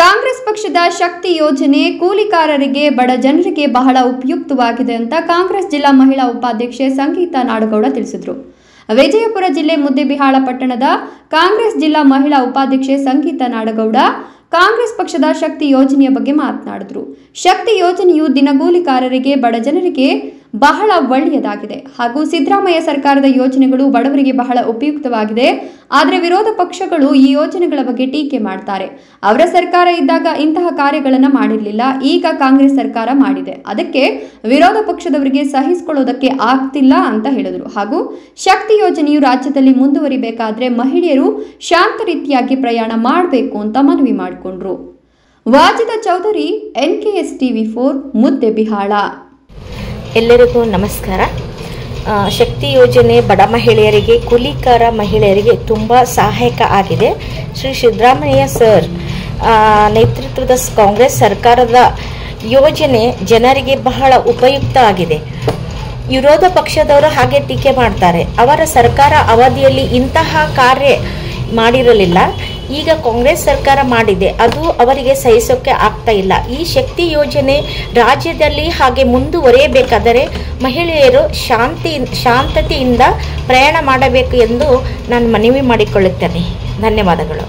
ಕಾಂಗ್ರೆಸ್ ಪಕ್ಷದ ಶಕ್ತಿ ಯೋಜನೆ ಕೂಲಿಕಾರರಿಗೆ ಬಡ ಜನರಿಗೆ ಬಹಳ ಉಪಯುಕ್ತವಾಗಿದೆ ಅಂತ ಕಾಂಗ್ರೆಸ್ ಜಿಲ್ಲಾ ಮಹಿಳಾ ಉಪಾಧ್ಯಕ್ಷೆ ಸಂಗೀತಾ ನಾಡಗೌಡ ತಿಳಿಸಿದರು. ವಿಜಯಪುರ ಜಿಲ್ಲೆ ಮುದ್ದೇಬಿಹಾಳ ಪಟ್ಟಣದ ಕಾಂಗ್ರೆಸ್ ಜಿಲ್ಲಾ ಮಹಿಳಾ ಉಪಾಧ್ಯಕ್ಷೆ ಸಂಗೀತಾ ನಾಡಗೌಡ ಕಾಂಗ್ರೆಸ್ ಪಕ್ಷದ ಶಕ್ತಿ ಯೋಜನೆಯ ಬಗ್ಗೆ ಮಾತನಾಡಿದರು. ಶಕ್ತಿ ಯೋಜನೆಯು ದಿನಗೂಲಿಕಾರರಿಗೆ ಬಡ ಜನರಿಗೆ ಬಹಳ ಒಳ್ಳೆಯದಾಗಿದೆ. ಹಾಗೂ ಸಿದ್ದರಾಮಯ್ಯ ಸರ್ಕಾರದ ಯೋಜನೆಗಳು ಬಡವರಿಗೆ ಬಹಳ ಉಪಯುಕ್ತವಾಗಿದೆ. ಆದರೆ ವಿರೋಧ ಪಕ್ಷಗಳು ಈ ಯೋಜನೆಗಳ ಬಗ್ಗೆ ಟೀಕೆ ಮಾಡ್ತಾರೆ. ಅವರ ಸರ್ಕಾರ ಇದ್ದಾಗ ಇಂತಹ ಕಾರ್ಯಗಳನ್ನು ಮಾಡಿರಲಿಲ್ಲ. ಈಗ ಕಾಂಗ್ರೆಸ್ ಸರ್ಕಾರ ಮಾಡಿದೆ. ಅದಕ್ಕೆ ವಿರೋಧ ಪಕ್ಷದವರಿಗೆ ಸಹಿಸಿಕೊಳ್ಳೋದಕ್ಕೆ ಆಗ್ತಿಲ್ಲ ಅಂತ ಹೇಳಿದರು. ಹಾಗೂ ಶಕ್ತಿ ಯೋಜನೆಯು ರಾಜ್ಯದಲ್ಲಿ ಮುಂದುವರಿಬೇಕಾದ್ರೆ ಮಹಿಳೆಯರು ಶಾಂತ ರೀತಿಯಾಗಿ ಪ್ರಯಾಣ ಮಾಡಬೇಕು ಅಂತ ಮನವಿ ಮಾಡಿಕೊಂಡ್ರು. Wajid Chaudhary NKS TV four, Muddebihal. ಎಲ್ಲರಿಗೂ ನಮಸ್ಕಾರ. ಶಕ್ತಿ ಯೋಜನೆ ಬಡ ಮಹಿಳೆಯರಿಗೆ, ಕೂಲಿಕಾರ ಮಹಿಳೆಯರಿಗೆ ತುಂಬ ಸಹಾಯಕ ಆಗಿದೆ. ಶ್ರೀ ಸಿದ್ದರಾಮಯ್ಯ ಸರ್ ನೇತೃತ್ವದ ಕಾಂಗ್ರೆಸ್ ಸರ್ಕಾರದ ಯೋಜನೆ ಜನರಿಗೆ ಬಹಳ ಉಪಯುಕ್ತ ಆಗಿದೆ. ವಿರೋಧ ಪಕ್ಷದವರು ಹಾಗೆ ಟೀಕೆ ಮಾಡ್ತಾರೆ. ಅವರ ಸರ್ಕಾರ ಅವಧಿಯಲ್ಲಿ ಇಂತಹ ಕಾರ್ಯ ಮಾಡಿರಲಿಲ್ಲ. ಈಗ ಕಾಂಗ್ರೆಸ್ ಸರ್ಕಾರ ಮಾಡಿದೆ. ಅದು ಅವರಿಗೆ ಸಹಿಸೋಕೆ ಆಗ್ತಾ ಇಲ್ಲ. ಈ ಶಕ್ತಿ ಯೋಜನೆ ರಾಜ್ಯದಲ್ಲಿ ಹಾಗೆ ಮುಂದುವರಿಯಬೇಕಾದರೆ ಮಹಿಳೆಯರು ಶಾಂತಿ, ಶಾಂತತೆಯಿಂದ ಪ್ರಯಾಣ ಮಾಡಬೇಕು ಎಂದು ನಾನು ಮನವಿ ಮಾಡಿಕೊಳ್ಳುತ್ತೇನೆ. ಧನ್ಯವಾದಗಳು.